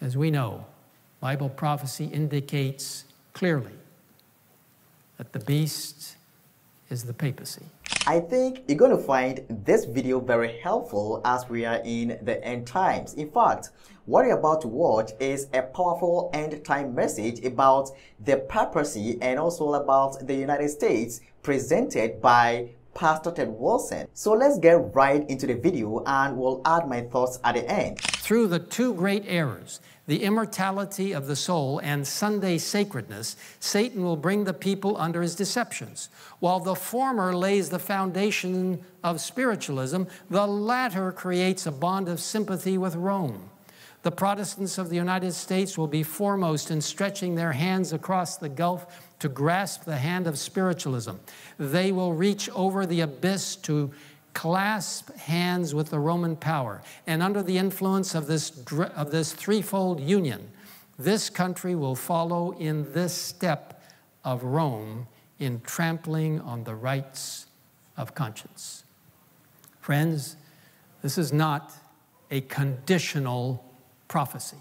As we know, Bible prophecy indicates clearly that the beast is the papacy. I think you're going to find this video very helpful as we are in the end times. In fact, what you're about to watch is a powerful end time message about the papacy and also about the United States presented by Pastor Ted Wilson. So let's get right into the video and we'll add my thoughts at the end. Through the two great errors, the immortality of the soul and Sunday sacredness, Satan will bring the people under his deceptions. While the former lays the foundation of spiritualism, the latter creates a bond of sympathy with Rome. The Protestants of the United States will be foremost in stretching their hands across the gulf to grasp the hand of spiritualism. They will reach over the abyss to clasp hands with the Roman power. And under the influence of this, of this threefold union, this country will follow in this step of Rome in trampling on the rights of conscience. Friends, this is not a conditional prophecy.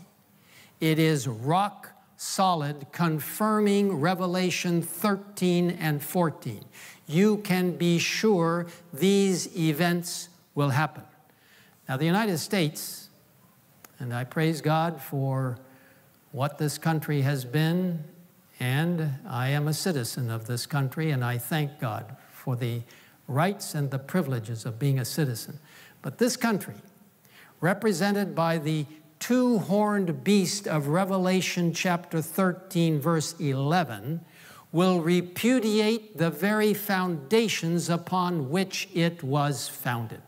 It is rock solid, confirming Revelation 13 and 14. You can be sure these events will happen. Now, the United States, and I praise God for what this country has been, and I am a citizen of this country, and I thank God for the rights and the privileges of being a citizen. But this country, represented by the two horned beast of Revelation chapter 13, verse 11, will repudiate the very foundations upon which it was founded.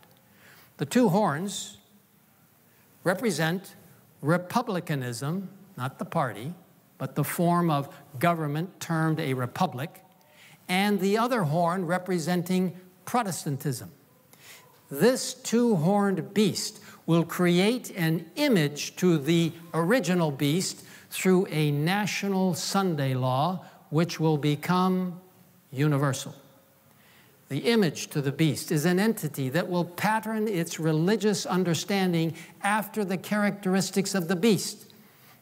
The two horns represent republicanism, not the party, but the form of government termed a republic, and the other horn representing Protestantism. This two horned beast will create an image to the original beast through a national Sunday law, which will become universal. The image to the beast is an entity that will pattern its religious understanding after the characteristics of the beast.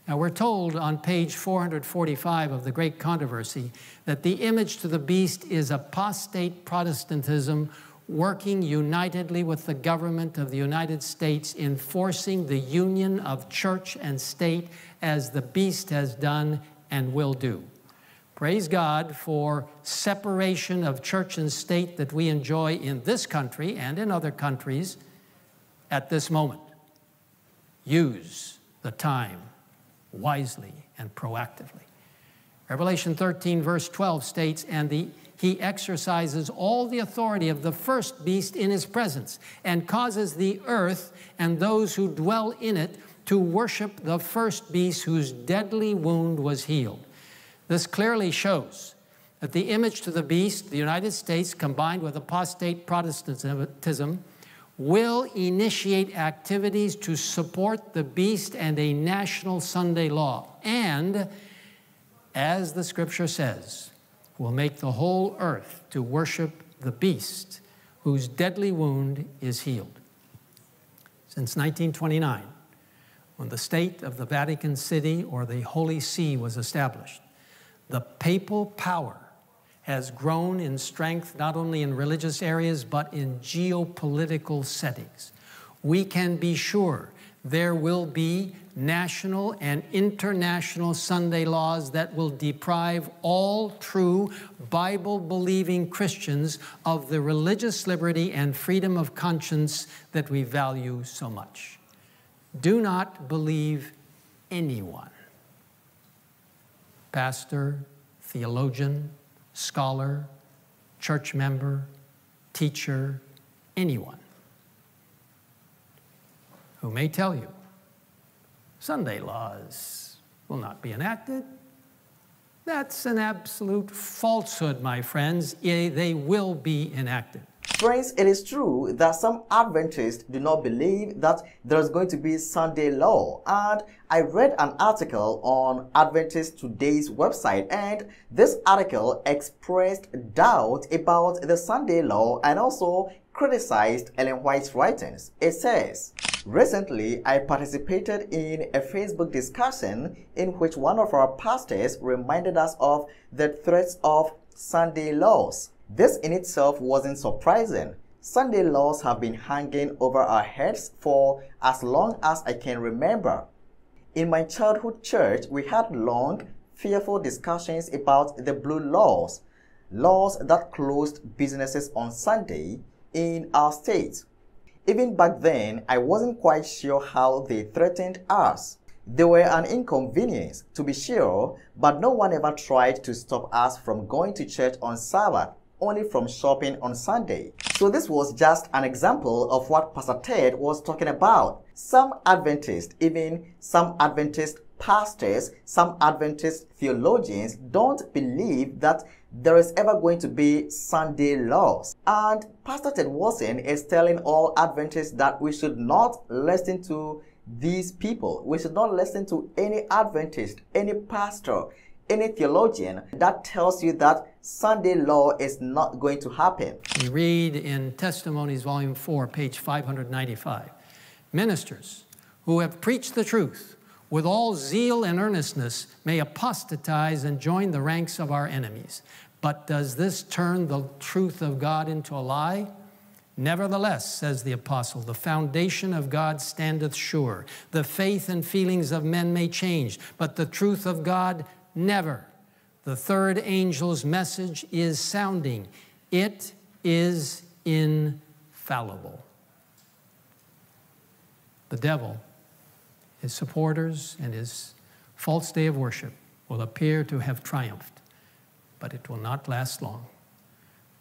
Now, we're told on page 445 of the Great Controversy that the image to the beast is apostate Protestantism working unitedly with the government of the United States, enforcing the union of church and state as the beast has done and will do. Praise God for separation of church and state that we enjoy in this country and in other countries at this moment. Use the time wisely and proactively. Revelation 13, verse 12 states, And the he exercises all the authority of the first beast in his presence and causes the earth and those who dwell in it to worship the first beast whose deadly wound was healed. This clearly shows that the image to the beast, the United States, combined with apostate Protestantism, will initiate activities to support the beast and a national Sunday law. And, as the scripture says, will make the whole earth to worship the beast whose deadly wound is healed. Since 1929, when the state of the Vatican City or the Holy See was established, the papal power has grown in strength not only in religious areas but in geopolitical settings. We can be sure there will be national and international Sunday laws that will deprive all true Bible believing Christians of the religious liberty and freedom of conscience that we value so much. Do not believe anyone, pastor, theologian, scholar, church member, teacher, anyone who may tell you Sunday laws will not be enacted. That's an absolute falsehood, my friends. They will be enacted. Friends, it is true that some Adventists do not believe that there's going to be Sunday law. And I read an article on Adventist Today's website, and this article expressed doubt about the Sunday law and also criticized Ellen White's writings. It says, Recently, I participated in a Facebook discussion in which one of our pastors reminded us of the threats of Sunday laws. This in itself wasn't surprising. Sunday laws have been hanging over our heads for as long as I can remember. In my childhood church, we had long, fearful discussions about the blue laws, laws that closed businesses on Sunday in our state. Even back then, I wasn't quite sure how they threatened us. They were an inconvenience, to be sure, but no one ever tried to stop us from going to church on Sabbath, only from shopping on Sunday. So this was just an example of what Pastor Ted was talking about. Some Adventists, even some Adventist pastors, some Adventist theologians don't believe that there is ever going to be Sunday laws. And Pastor Ted Wilson is telling all Adventists that we should not listen to these people. We should not listen to any Adventist, any pastor, any theologian that tells you that Sunday law is not going to happen. We read in Testimonies, Volume 4, page 595 Ministers who have preached the truth with all zeal and earnestness may apostatize and join the ranks of our enemies. But does this turn the truth of God into a lie? Nevertheless, says the apostle, the foundation of God standeth sure. The faith and feelings of men may change, but the truth of God never. The third angel's message is sounding. It is infallible. The devil his supporters and his false day of worship will appear to have triumphed, but it will not last long.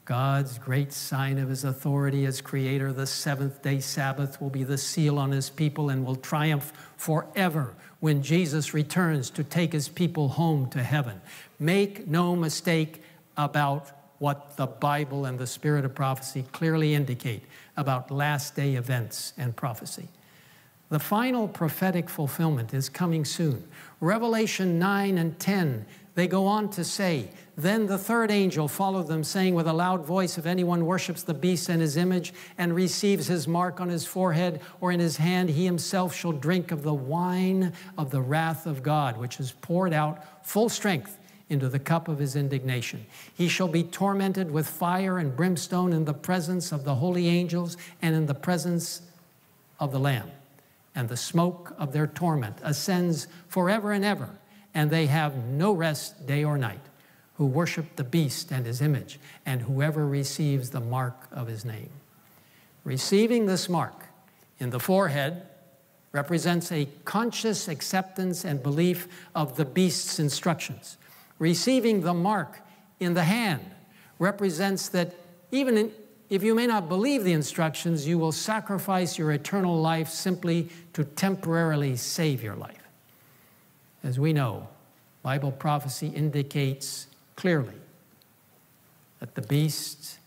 God's great sign of his authority as creator, the seventh day Sabbath, will be the seal on his people and will triumph forever when Jesus returns to take his people home to heaven. Make no mistake about what the Bible and the spirit of prophecy clearly indicate about last day events and prophecy. The final prophetic fulfillment is coming soon. Revelation 9 and 10, they go on to say, Then the third angel followed them, saying with a loud voice, If anyone worships the beast and his image and receives his mark on his forehead or in his hand, he himself shall drink of the wine of the wrath of God, which is poured out full strength into the cup of his indignation. He shall be tormented with fire and brimstone in the presence of the holy angels and in the presence of the Lamb and the smoke of their torment ascends forever and ever, and they have no rest day or night, who worship the beast and his image, and whoever receives the mark of his name. Receiving this mark in the forehead represents a conscious acceptance and belief of the beast's instructions. Receiving the mark in the hand represents that even in, if you may not believe the instructions, you will sacrifice your eternal life simply to temporarily save your life. As we know, Bible prophecy indicates clearly that the beast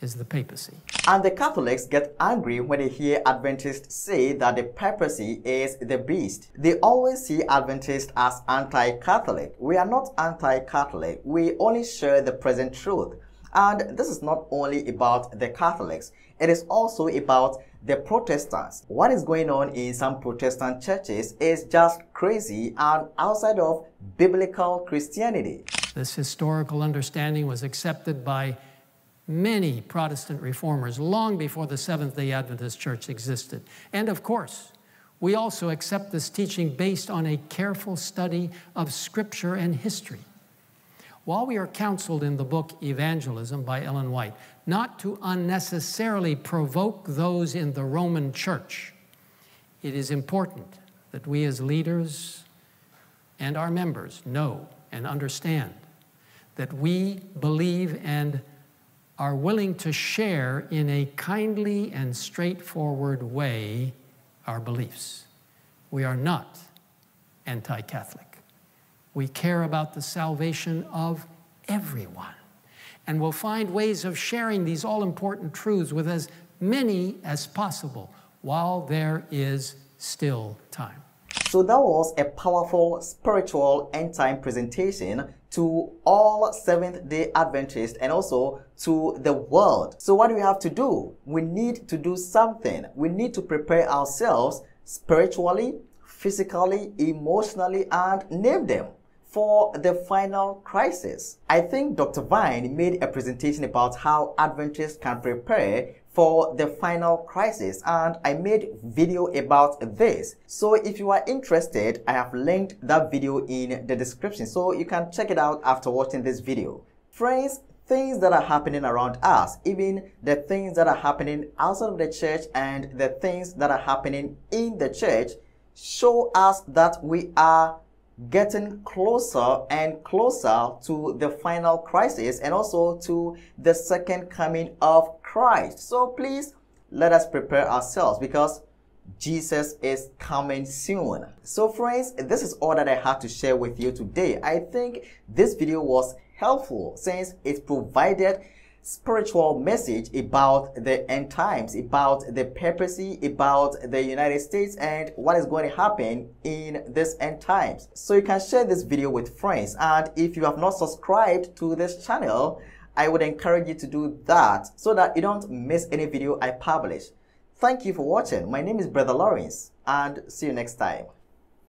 is the papacy. And the Catholics get angry when they hear Adventists say that the papacy is the beast. They always see Adventists as anti-Catholic. We are not anti-Catholic. We only share the present truth. And this is not only about the Catholics, it is also about the Protestants. What is going on in some Protestant churches is just crazy and outside of biblical Christianity. This historical understanding was accepted by many Protestant reformers long before the Seventh day Adventist Church existed. And of course, we also accept this teaching based on a careful study of Scripture and history. While we are counseled in the book Evangelism by Ellen White not to unnecessarily provoke those in the Roman church, it is important that we as leaders and our members know and understand that we believe and are willing to share in a kindly and straightforward way our beliefs. We are not anti Catholic. We care about the salvation of everyone. And we'll find ways of sharing these all important truths with as many as possible while there is still time. So that was a powerful spiritual end time presentation to all Seventh day Adventists and also to the world. So what do we have to do? We need to do something. We need to prepare ourselves spiritually, physically, emotionally, and name them for the final crisis. I think Dr. Vine made a presentation about how Adventists can prepare for the final crisis and I made video about this. So if you are interested, I have linked that video in the description so you can check it out after watching this video. Friends, things that are happening around us, even the things that are happening outside of the church and the things that are happening in the church show us that we are getting closer and closer to the final crisis and also to the second coming of Christ. So please let us prepare ourselves because Jesus is coming soon. So friends, this is all that I had to share with you today. I think this video was helpful since it provided spiritual message about the end times, about the papacy, about the United States, and what is going to happen in this end times. So you can share this video with friends. And if you have not subscribed to this channel, I would encourage you to do that so that you don't miss any video I publish. Thank you for watching. My name is Brother Lawrence and see you next time.